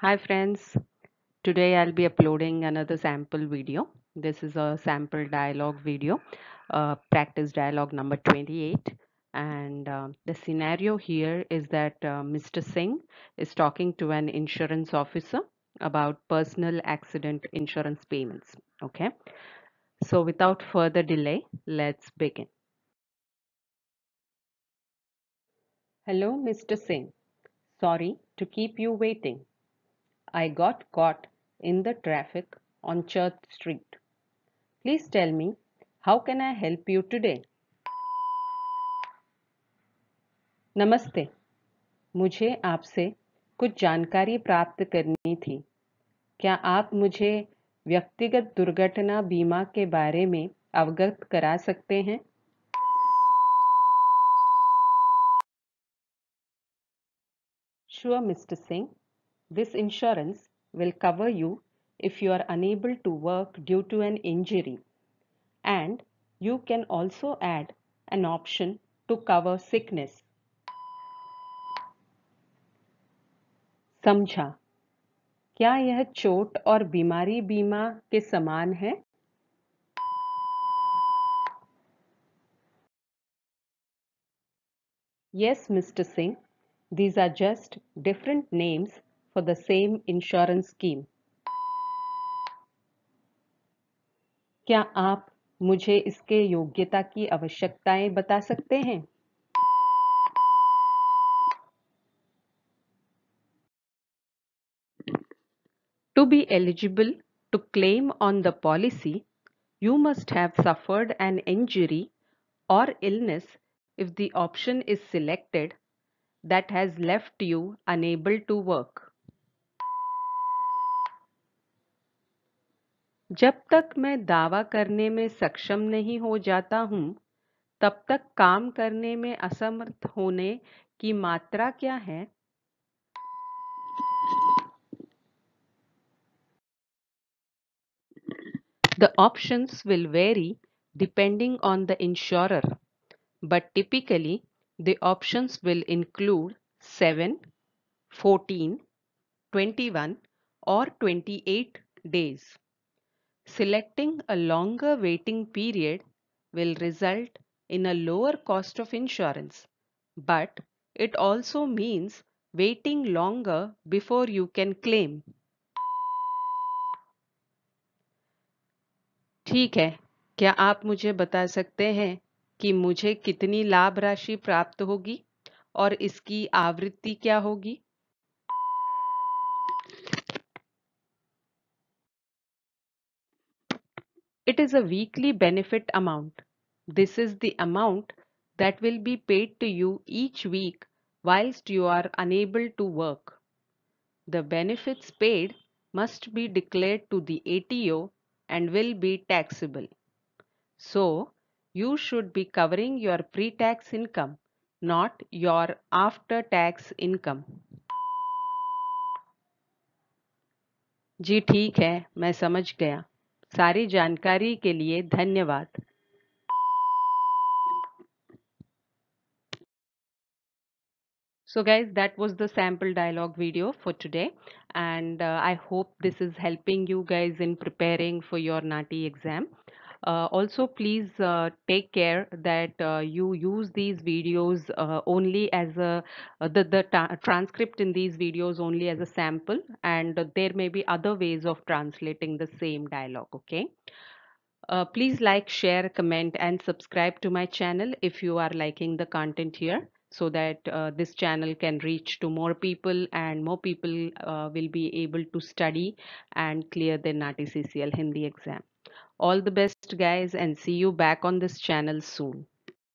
Hi friends, today I'll be uploading another sample video. This is a sample dialogue video, uh, practice dialogue number 28 and uh, the scenario here is that uh, Mr. Singh is talking to an insurance officer about personal accident insurance payments. Okay, so without further delay, let's begin. Hello, Mr. Singh. Sorry to keep you waiting. I got caught in the traffic on Church Street. Please tell me, how can I help you today? नमस्ते मुझे आपसे कुछ जानकारी प्राप्त करनी थी क्या आप मुझे व्यक्तिगत दुर्घटना बीमा के बारे में अवगत करा सकते हैं Sure, Mr. Singh. This insurance will cover you if you are unable to work due to an injury. And you can also add an option to cover sickness. समझा क्या यह चोट और बीमारी बीमा के समान है Yes, Mr. Singh. These are just different names for the same insurance scheme. क्या आप मुझे इसके योग्यता की आवश्यकताएँ बता सकते हैं To be eligible to claim on the policy, you must have suffered an injury or illness if the option is selected that has left you unable to work. जब तक मैं दावा करने में सक्षम नहीं हो जाता हूँ, तब तक काम करने में असमर्थ होने की मात्रा क्या है? The options will vary depending on the insurer but typically the option will include seven fourteen twenty one और twenty eight days Selecting a longer waiting period will result in a lower cost of insurance, but it also means waiting longer before you can claim. ठीक है क्या आप मुझे बता सकते हैं कि मुझे कितनी लाभ राशि प्राप्त होगी और इसकी आवृत्ति क्या होगी It is a weekly benefit amount. This is the amount that will be paid to you each week whilst you are unable to work. The benefits paid must be declared to the ATO and will be taxable. So, you should be covering your pre-tax income, not your after-tax income. जी ठीक है मैं समझ गया सारी जानकारी के लिए धन्यवाद So guys, that was the sample dialogue video for today. And uh, I hope this is helping you guys in preparing for your NATI exam. Uh, also, please uh, take care that uh, you use these videos uh, only as a uh, the the transcript in these videos only as a sample, and there may be other ways of translating the same dialogue. Okay. Uh, please like, share, comment, and subscribe to my channel if you are liking the content here so that uh, this channel can reach to more people and more people uh, will be able to study and clear their NATI CCL Hindi exam. All the best guys and see you back on this channel soon.